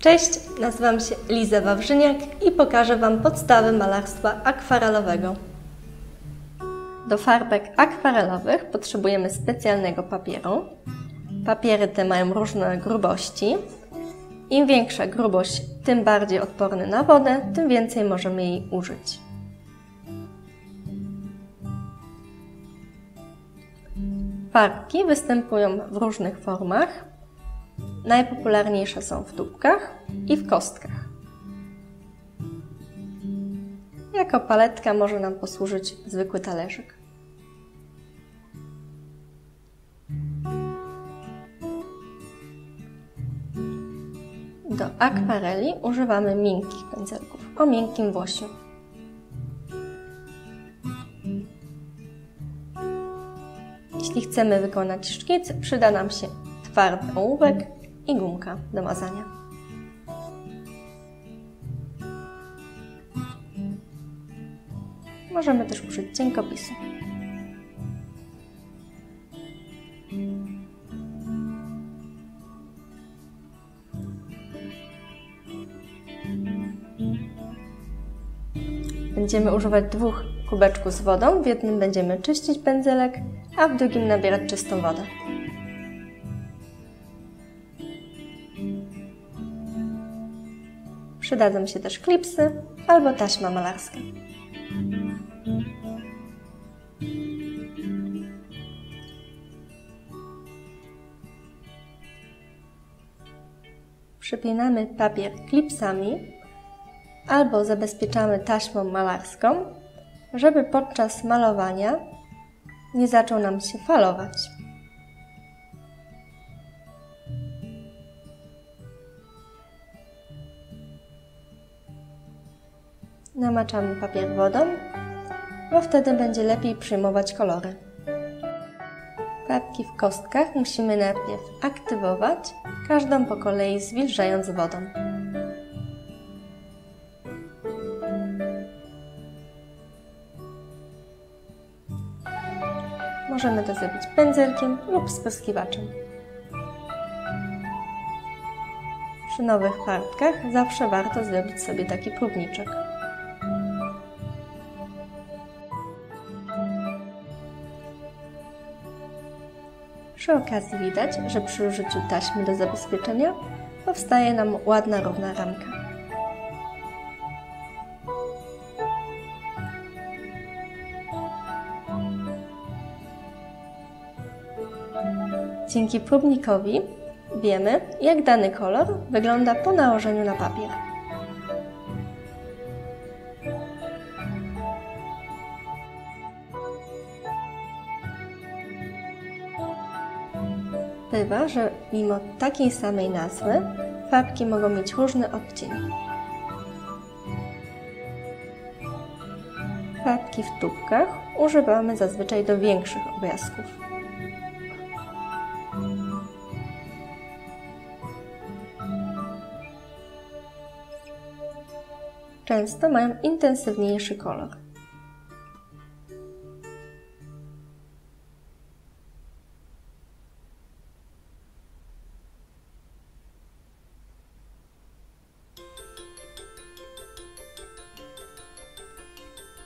Cześć, nazywam się Liza Wawrzyniak i pokażę Wam podstawy malarstwa akwarelowego. Do farbek akwarelowych potrzebujemy specjalnego papieru. Papiery te mają różne grubości. Im większa grubość, tym bardziej odporny na wodę, tym więcej możemy jej użyć. Farbki występują w różnych formach. Najpopularniejsze są w tubkach i w kostkach. Jako paletka może nam posłużyć zwykły talerzyk. Do akwareli używamy miękkich pędzelków o miękkim włosiu. Jeśli chcemy wykonać szkic, przyda nam się twardy ołówek i gumka do mazania. Możemy też użyć cienkopisu. Będziemy używać dwóch kubeczków z wodą. W jednym będziemy czyścić pędzelek, a w drugim nabierać czystą wodę. Przydadzą się też klipsy albo taśma malarska. Przypinamy papier klipsami albo zabezpieczamy taśmą malarską, żeby podczas malowania nie zaczął nam się falować. Namaczamy papier wodą, bo wtedy będzie lepiej przyjmować kolory. Farbki w kostkach musimy najpierw aktywować, każdą po kolei zwilżając wodą. Możemy to zrobić pędzelkiem lub spryskiwaczem. Przy nowych farbkach zawsze warto zrobić sobie taki próbniczek. Przy okazji widać, że przy użyciu taśmy do zabezpieczenia powstaje nam ładna, równa ramka. Dzięki próbnikowi wiemy, jak dany kolor wygląda po nałożeniu na papier. Bywa, że mimo takiej samej nazwy farbki mogą mieć różny odcień. Farbki w tubkach używamy zazwyczaj do większych obrazków. Często mają intensywniejszy kolor.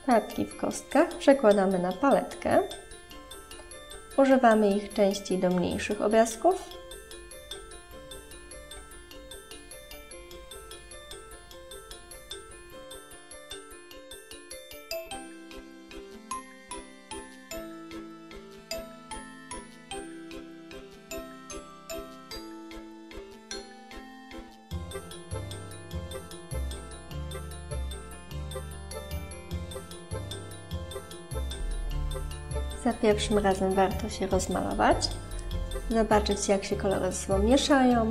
Farbki w kostkach przekładamy na paletkę. Używamy ich częściej do mniejszych obrazków. Za pierwszym razem warto się rozmalować, zobaczyć jak się kolory ze sobą mieszają,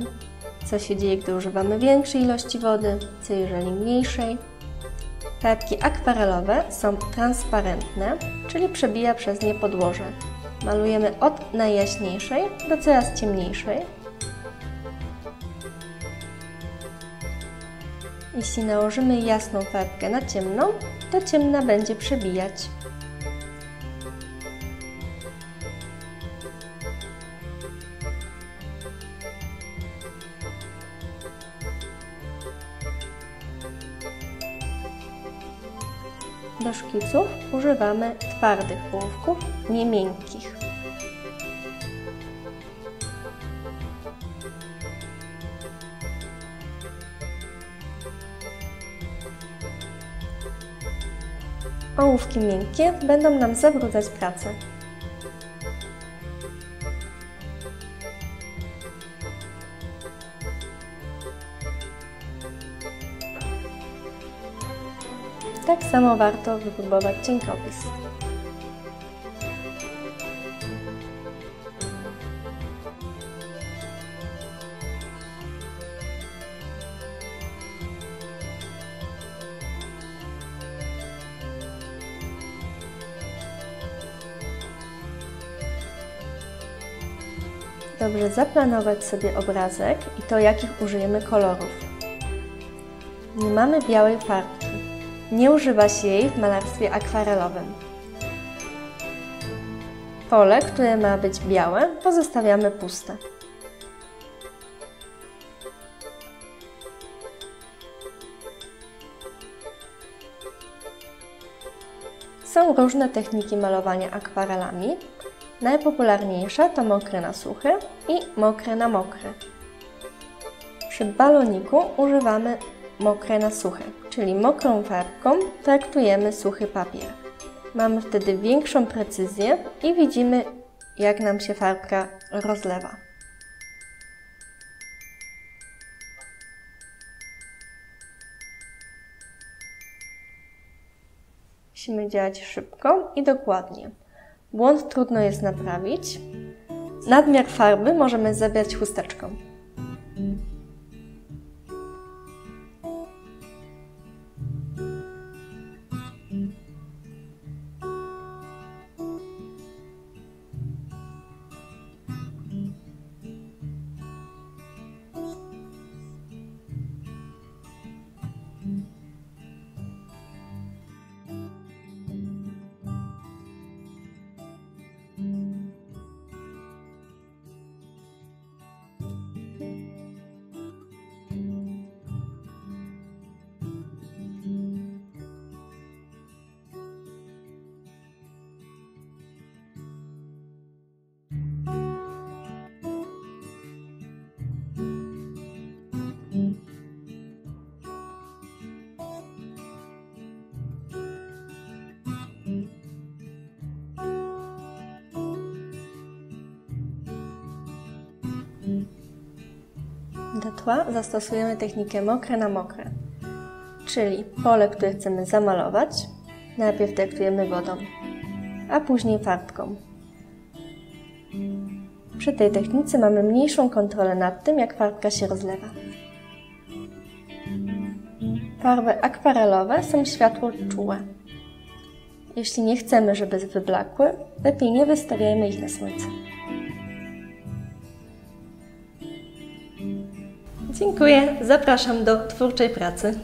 co się dzieje, gdy używamy większej ilości wody, co jeżeli mniejszej. Farbki akwarelowe są transparentne, czyli przebija przez nie podłoże. Malujemy od najjaśniejszej do coraz ciemniejszej. Jeśli nałożymy jasną farbkę na ciemną, to ciemna będzie przebijać. Do szkiców używamy twardych ołówków, nie miękkich. Ołówki miękkie będą nam zabrudzać pracę. Tak samo warto wypróbować cienkopis. Dobrze zaplanować sobie obrazek i to jakich użyjemy kolorów. Nie mamy białej farbki. Nie używa się jej w malarstwie akwarelowym. Pole, które ma być białe, pozostawiamy puste. Są różne techniki malowania akwarelami. Najpopularniejsza to mokre na suche i mokre na mokre. Przy baloniku używamy mokre na suche, czyli mokrą farbką traktujemy suchy papier. Mamy wtedy większą precyzję i widzimy, jak nam się farbka rozlewa. Musimy działać szybko i dokładnie. Błąd trudno jest naprawić. Nadmiar farby możemy zabrać chusteczką. Do tła zastosujemy technikę mokre na mokre, czyli pole, które chcemy zamalować, najpierw traktujemy wodą, a później farbką. Przy tej technice mamy mniejszą kontrolę nad tym, jak farbka się rozlewa. Farby akwarelowe są światło czułe. Jeśli nie chcemy, żeby wyblakły, lepiej nie wystawiajmy ich na słońce. Dziękuję, zapraszam do twórczej pracy.